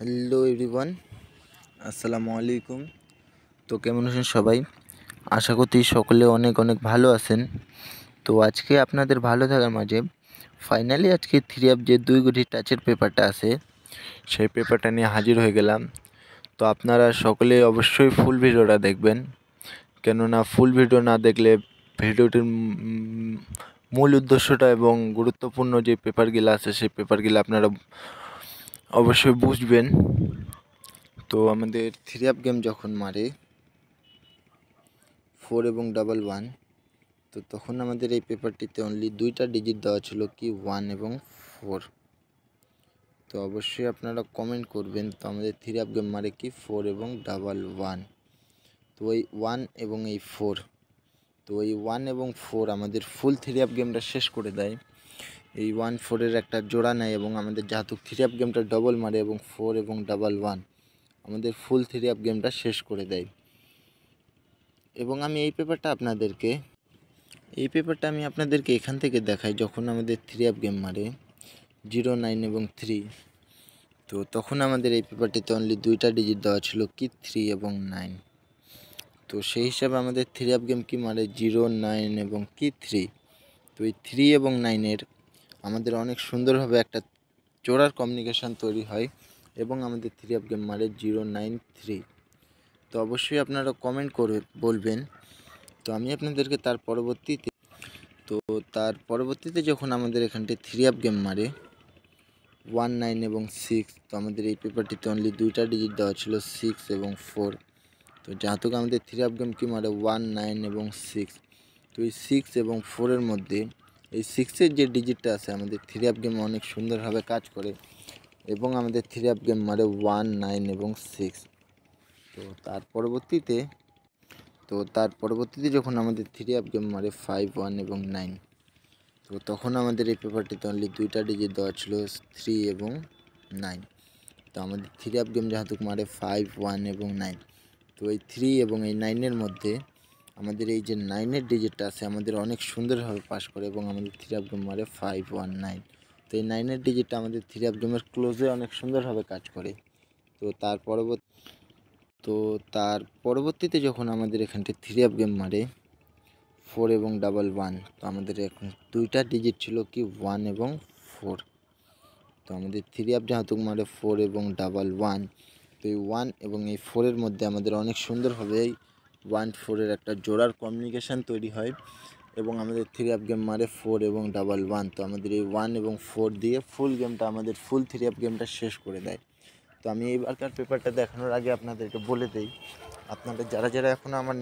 Hello everyone আসসালামু আলাইকুম তো কেমন আছেন সবাই? আশা করছি সকলে অনেক অনেক ভালো আছেন। তো আজকে আপনাদের ভালো থাকার মাঝে ফাইনালি আজকে থ্রি অফ যে দুই গুটি টাচের পেপারটা আছে, সেই পেপারটা নিয়ে হাজির হয়ে গেলাম। তো আপনারা সকলে অবশ্যই ফুল ভিডিওটা দেখবেন। কেননা ফুল ভিডিও না দেখলে ভিডিওটির মূল উদ্দেশ্যটা এবং গুরুত্বপূর্ণ যে পেপারগুলো আছে, সেই পেপারগুলো আপনারা অবশ্যই বুঝবেন। তো আমাদের থ্রি আপ গেম যখন মারে ফোর এবং ডাবল ওয়ান তো তখন আমাদের এই পেপারটিতে অনলি দুইটা ডিজিট দেওয়া ছিল কি ওয়ান এবং ফোর তো অবশ্যই আপনারা কমেন্ট করবেন, তো আমাদের থ্রি আপ গেম মারে কি ফোর এবং ডাবল ওয়ান তো ওই ওয়ান এবং এই ফোর তো এই ওয়ান এবং ফোর আমাদের ফুল থ্রি আপ গেমটা শেষ করে দেয়। এই ওয়ান ফোরের একটা জোড়া নেয় এবং আমাদের যেহেতু থ্রি আপ গেমটা ডবল মারে এবং ফোর এবং ডাবল ওয়ান আমাদের ফুল থ্রি আপ গেমটা শেষ করে দেয়। এবং আমি এই পেপারটা আপনাদেরকে, এই পেপারটা আমি আপনাদেরকে এখান থেকে দেখাই যখন আমাদের থ্রি আপ গেম মারে জিরো নাইন এবং থ্রি তো তখন আমাদের এই পেপারটিতে অনলি দুইটা ডিজিট দেওয়া ছিল কি থ্রি এবং নাইন তো সেই হিসাবে আমাদের থ্রি আপ গেম কি মারে জিরো নাইন এবং কি থ্রি তো এই থ্রি এবং নাইনের আমাদের অনেক সুন্দরভাবে একটা জোড়ার কমিউনিকেশান তৈরি হয় এবং আমাদের থ্রি আপ গেম মারে জিরো নাইন থ্রি তো অবশ্যই আপনারা কমেন্ট করে বলবেন। তো আমি আপনাদেরকে তার পরবর্তীতে, তো তার পরবর্তীতে যখন আমাদের এখানটি থ্রি আপ গেম মারে ওয়ান নাইন এবং সিক্স তো আমাদের এই পেপারটিতে অনলি দুইটা ডিজিট দেওয়া ছিল সিক্স এবং ফোর তো যেহেতু আমাদের থ্রি আপ গেম কি মারে ওয়ান নাইন এবং সিক্স তো এই সিক্স এবং ফোরের মধ্যে এই সিক্সের যে ডিজিটটা আছে, আমাদের থ্রি আপ গেমে অনেক সুন্দরভাবে কাজ করে এবং আমাদের থ্রি আপ গেম মারে ওয়ান নাইন এবং সিক্স তো তার পরবর্তীতে, তো তার পরবর্তীতে যখন আমাদের থ্রি আপ গেম মারে ফাইভ ওয়ান এবং নাইন তো তখন আমাদের এই পেপারটিতে অনলি দুইটা ডিজিট দেওয়া ছিল থ্রি এবং নাইন তো আমাদের থ্রি আপ গেম যেহেতু মারে ফাইভ ওয়ান এবং নাইন তো এই থ্রি এবং এই নাইনের মধ্যে আমাদের এই যে নাইনের ডিজিটটা আছে, আমাদের অনেক সুন্দরভাবে পাস করে এবং আমাদের থ্রি আপ গেম মারে ফাইভ ওয়ান নাইন তো এই নাইনের ডিজিটটা আমাদের থ্রি আপ গেমের ক্লোজে অনেক সুন্দরভাবে কাজ করে। তো তার পরবর্তী, তো তার পরবর্তীতে যখন আমাদের এখানটি থ্রি আপ গেম মারে ফোর এবং ডাবল ওয়ান তো আমাদের এখন দুইটা ডিজিট ছিল কি ওয়ান এবং ফোর তো আমাদের থ্রি আপ যেহেতু মারে ফোর এবং ডাবল ওয়ান তো এই ওয়ান এবং এই ফোরের মধ্যে আমাদের অনেক সুন্দরভাবে ওয়ান ফোরের একটা জোড়ার কমিউনিকেশান তৈরি হয় এবং আমাদের থ্রি আপ গেম মারে ফোর এবং ডাবল ওয়ান তো আমাদের এই ওয়ান এবং ফোর দিয়ে ফুল গেমটা আমাদের ফুল থ্রি আপ গেমটা শেষ করে দেয়। তো আমি এইবারকার পেপারটা দেখানোর আগে আপনাদেরকে বলে দিই আপনারা যারা যারা এখনও আমার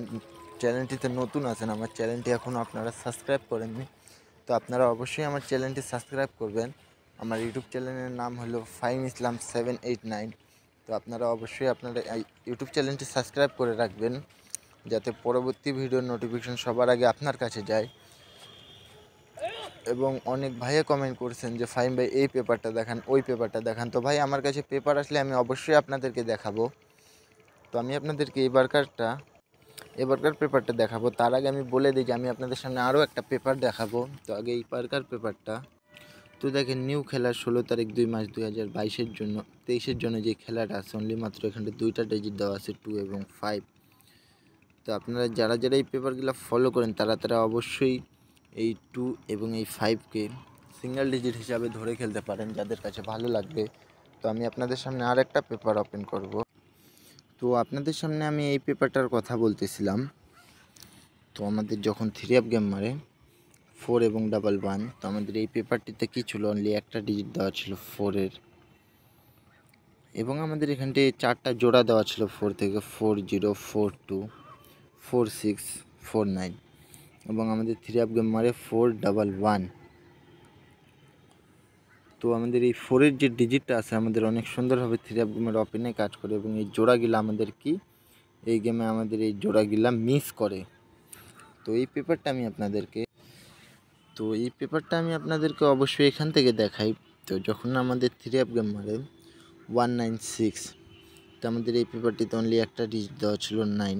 চ্যানেলটিতে নতুন আছেন, আমার চ্যানেলটি এখনও আপনারা সাবস্ক্রাইব করেননি, তো আপনারা অবশ্যই আমার চ্যানেলটি সাবস্ক্রাইব করবেন। আমার ইউটিউব চ্যানেলের নাম হলো Faim Islam seven eight nine তো আপনারা অবশ্যই আপনারা ইউটিউব চ্যানেলটি সাবস্ক্রাইব করে রাখবেন। যাতে পরবর্তী ভিডিওর নোটিফিকেশন সবার আগে আপনার কাছে যায়। এবং অনেক ভাইয়া কমেন্ট করছেন যে ফাইম ভাই, এই পেপারটা দেখান, ওই পেপারটা দেখান। তো ভাই, আমার কাছে পেপার আসলে আমি অবশ্যই আপনাদেরকে দেখাবো। তো আমি আপনাদেরকে এবারকারটা এবারকার পেপারটা দেখাবো। তার আগে আমি বলে দিই যে, আমি আপনাদের সামনে আরও একটা পেপার দেখাবো। তো আগে এই পারকার পেপারটা তো দেখেন নিউ খেলা ষোলো তারিখ দুই মাস দুই হাজার বাইশের জন্য, তেইশের জন্য যে খেলাটা আছে অনলি মাত্র এখানে দুইটা ডিজিট দেওয়া আছে টু এবং ফাইভ তো আপনারা যারা যারা এই পেপারগুলো ফলো করেন, তারা তারা অবশ্যই এই টু এবং এই ফাইভকে সিঙ্গেল ডিজিট হিসাবে ধরে খেলতে পারেন, যাদের কাছে ভালো লাগবে। তো আমি আপনাদের সামনে আর একটা পেপার ওপেন করব। তো আপনাদের সামনে আমি এই পেপারটার কথা বলতেছিলাম। তো আমাদের যখন থ্রি আপ গেম মারে ফোর এবং ডাবল ওয়ান তো আমাদের এই পেপারটিতে কী ছিল? অনলি একটা ডিজিট দেওয়া ছিল ফোরের এবং আমাদের এখানটি চারটা জোড়া দেওয়া ছিল ফোর থেকে four zero four two four six four nine এবং আমাদের থ্রি আপ গেম মারে ফোর ডাবল ওয়ান তো আমাদের এই ফোরের যে ডিজিটটা আছে, আমাদের অনেক সুন্দরভাবে থ্রি আপ গেমের ওপেনে কাজ করে এবং এই জোড়াগুলা আমাদের কি? এই গেমে আমাদের এই জোড়াগুলা মিস করে। তো এই পেপারটা আমি আপনাদেরকে, তো এই পেপারটা আমি আপনাদেরকে অবশ্যই এখান থেকে দেখাই। তো যখন আমাদের থ্রি আপ গেম মারে ওয়ান নাইন সিক্স তো আমাদের এই পেপারটিতে অনলি একটা ডিজিট দেওয়া ছিল নাইন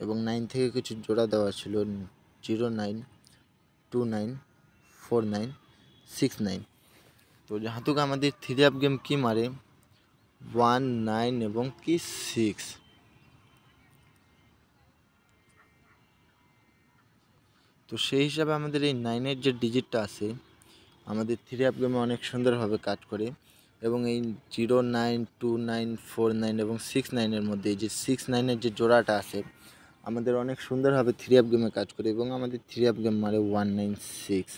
এবং নাইন থেকে কিছু জোড়া দেওয়া ছিল zero nine two nine four nine six nine তো যেহেতু আমাদের থ্রি আপ গেম কী মারে? ওয়ান নাইন এবং কি সিক্স তো সেই হিসাবে আমাদের এই নাইনের যে ডিজিটটা আছে, আমাদের থ্রি আপ গেমে অনেক সুন্দরভাবে কাজ করে এবং এই zero nine two nine four nine এবং সিক্স নাইনের মধ্যে এই যে সিক্স নাইনের যে জোড়াটা আছে আমাদের অনেক সুন্দরভাবে থ্রি আপ গেমে কাজ করে এবং আমাদের থ্রি আপ গেম মারে ওয়ান নাইন সিক্স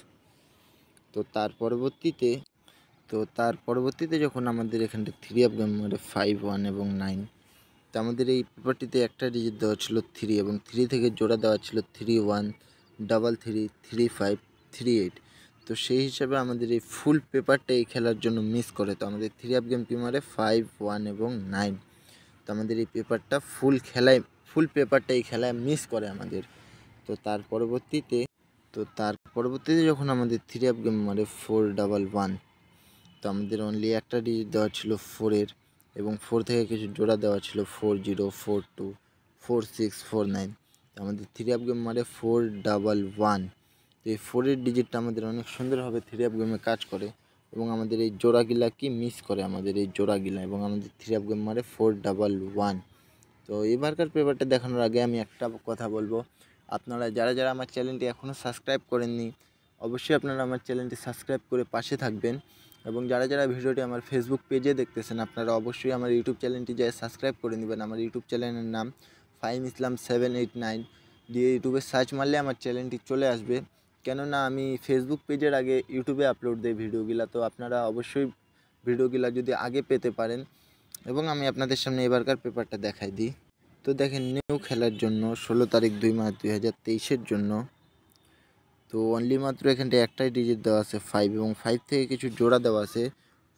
তো তার পরবর্তীতে, তো তার পরবর্তীতে যখন আমাদের এখানটা থ্রি আপ গেম মারে ফাইভ ওয়ান এবং নাইন তো আমাদের এই পেপারটিতে একটা ডিজিট দেওয়া ছিল থ্রি এবং থ্রি থেকে জোড়া দেওয়া ছিল three one double three three five three eight তো সেই হিসাবে আমাদের এই ফুল পেপারটা এই খেলার জন্য মিস করে। তো আমাদের থ্রি আপ গেম মারে? ফাইভ ওয়ান এবং নাইন তো আমাদের এই পেপারটা ফুল খেলায় ফুল পেপারটা এই খেলায় মিস করে আমাদের। তো তার পরবর্তীতে, তো তার পরবর্তীতে যখন আমাদের থ্রি আপ গেম মারে ফোর ডাবল ওয়ান তো আমাদের অনলি একটা ডিজিট দেওয়া ছিল ফোরের এবং ফোর থেকে কিছু জোড়া দেওয়া ছিল four zero four two four six four nine তো আমাদের থ্রি আপ গেম মারে ফোর ডাবল ওয়ান তো এই ফোরের ডিজিটটা আমাদের অনেক সুন্দরভাবে থ্রি আপ গেমে কাজ করে এবং আমাদের এই জোড়াগুলা কি মিস করে আমাদের এই জোড়াগুলা এবং আমাদের থ্রি আপ গেম মারে ফোর ডাবল ওয়ান তো এবারকার পেপারটা দেখানোর আগে আমি একটা কথা বলব। আপনারা যারা যারা আমার চ্যানেলটি এখনও সাবস্ক্রাইব করেননি, অবশ্যই আপনারা আমার চ্যানেলটি সাবস্ক্রাইব করে পাশে থাকবেন এবং যারা যারা ভিডিওটি আমার ফেসবুক পেজে দেখতেছেন, আপনারা অবশ্যই আমার ইউটিউব চ্যানেলটি যাই সাবস্ক্রাইব করে নেবেন। আমার ইউটিউব চ্যানেলের নাম Faim Islam seven eight nine দিয়ে ইউটিউবে সার্চ মারলে আমার চ্যানেলটি চলে আসবে। কেননা আমি ফেসবুক পেজের আগে ইউটিউবে আপলোড দিই ভিডিওগুলো, তো আপনারা অবশ্যই ভিডিওগুলো যদি আগে পেতে পারেন এবং আমি আপনাদের সামনে এবারকার পেপারটা দেখাই দিই। তো দেখেন নিউ খেলার জন্য ষোলো তারিখ দুই মার্চ দুই হাজার তেইশের জন্য। তো অনলি মাত্র এখানটায় একটাই ডিজিট দেওয়া আছে ফাইভ এবং ফাইভ থেকে কিছু জোড়া দেওয়া আছে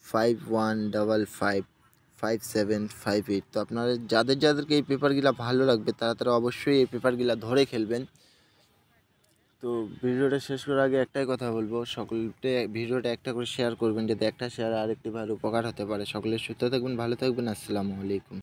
five one double five five seven five eight তো আপনারা, যাদের, যাদেরকে এই পেপারগুলো ভালো লাগবে, তারা তারা অবশ্যই এই পেপারগুলো ধরে খেলবেন। তো ভিডিওটা শেষ করার আগে একটাই কথা বলব, সকলকে ভিডিওটা একটা করে শেয়ার করবেন, যাতে একটা শেয়ার আরেকটি ভালো উপকার হতে পারে। সকলের সুস্থ থাকবেন, ভালো থাকবেন, আসসালামু আলাইকুম।